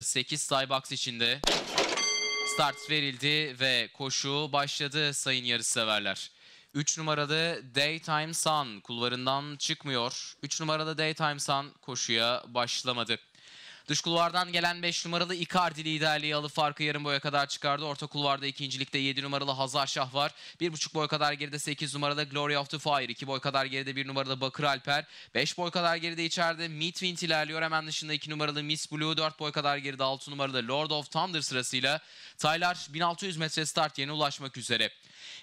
8 Skybox içinde start verildi ve koşu başladı sayın yarışseverler. 3 numaralı Daytime Sun kulvarından çıkmıyor. 3 numaralı Daytime Sun koşuya başlamadı. Dış kulvardan gelen 5 numaralı Icardi liderliği alıp farkı yarım boya kadar çıkardı. Orta kulvarda ikincilikte 7 numaralı Hazar Şah var. 1,5 boy kadar geride 8 numaralı Glory of the Fire. 2 boy kadar geride 1 numaralı Bakır Alper. 5 boy kadar geride içeride Midwind ilerliyor. Hemen dışında 2 numaralı Miss Blue. 4 boy kadar geride 6 numaralı Lord of Thunder sırasıyla. Taylar 1600 metre start yerine ulaşmak üzere.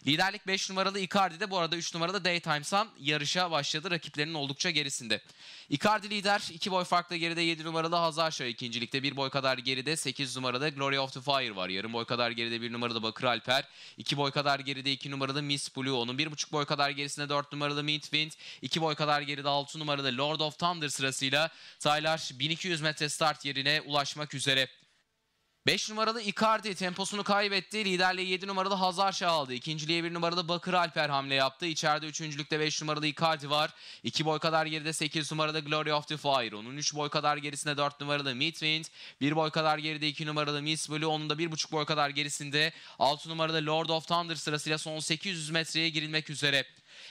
Liderlik 5 numaralı Icardi'de bu arada 3 numaralı Daytime Sun yarışa başladı. Rakiplerinin oldukça gerisinde. Icardi lider 2 boy farklı geride 7 numaralı Hazar Şah ikincilikte 1 boy kadar geride 8 numaralı Glory of the Fire var. Yarım boy kadar geride 1 numaralı Bakır Alper. 2 boy kadar geride 2 numaralı Miss Blue. Onun 1,5 boy kadar gerisinde 4 numaralı Midwind. 2 boy kadar geride 6 numaralı Lord of Thunder sırasıyla Taylar 1200 metre start yerine ulaşmak üzere. 5 numaralı Icardi temposunu kaybetti. Liderliği 7 numaralı Hazar Şah aldı. İkinciliğe 1 numaralı Bakır Alper hamle yaptı. İçeride üçüncülükte 5 numaralı Icardi var. 2 boy kadar geride 8 numaralı Glory of the Fire. Onun 3 boy kadar gerisinde 4 numaralı Midwind. 1 boy kadar geride 2 numaralı Miss Blue. Onun da 1,5 boy kadar gerisinde 6 numaralı Lord of Thunder sırasıyla son 800 metreye girilmek üzere.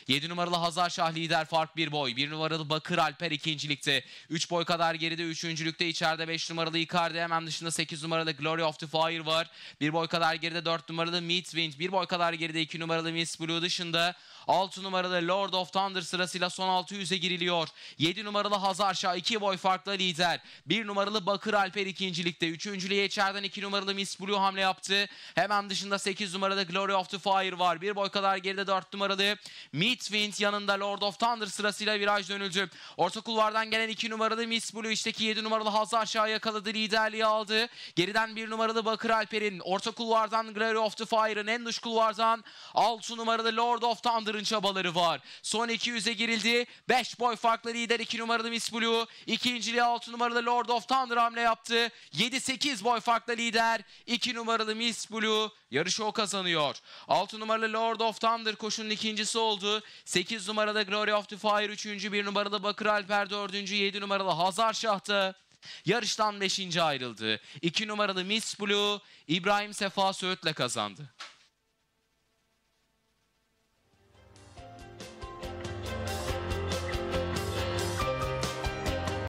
7 numaralı Hazar Şah lider fark 1 boy. 1 numaralı Bakır Alper ikincilikte. 3 boy kadar geride üçüncülükte içeride 5 numaralı Icardi hemen dışında 8 numaralı Glory of the Fire var. 1 boy kadar geride 4 numaralı Midwind. 1 boy kadar geride 2 numaralı Miss Blue dışında 6 numaralı Lord of Thunder sırasıyla son 600'e giriliyor. 7 numaralı Hazar Şah 2 boy farklı lider. 1 numaralı Bakır Alper ikincilikte. Üçüncülüğe içeriden 2 numaralı Miss Blue hamle yaptı. Hemen dışında 8 numaralı Glory of the Fire var. 1 boy kadar geride 4 numaralı Midwind yanında Lord of Thunder sırasıyla viraj dönüldü. Orta kulvardan gelen 2 numaralı Miss Blue içteki 7 numaralı Hazar Şah yakaladı. Liderliği aldı. Geriden 1 numaralı Bakır Alper'in orta kulvardan Glory of the Fire'ın en dış kulvardan 6 numaralı Lord of Thunder'ın çabaları var. Son 200'e girildi. 5 boy farklı lider 2 numaralı Miss Blue. İkinciliğe 6 numaralı Lord of Thunder hamle yaptı. 7-8 boy farklı lider 2 numaralı Miss Blue yarışı o kazanıyor. 6 numaralı Lord of Thunder koşunun ikincisi oldu. 8 numaralı Glory of the Fire 3. 1 numaralı Bakır Alper 4. 7 numaralı Hazar Şah'ta Yarıştan 5. ayrıldı. 2 numaralı Miss Blue İbrahim Sefa Söğüt'le kazandı.